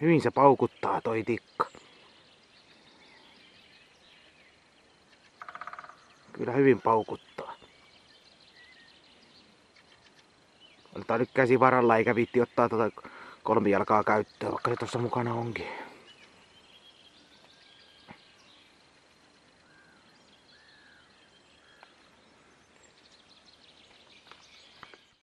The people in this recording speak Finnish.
Hyvin se paukuttaa toi tikka. Kyllä hyvin paukuttaa. Otetaan nyt käsi varalla eikä viitti ottaa tuota kolmijalkaa käyttöön, vaikka se tuossa mukana onkin.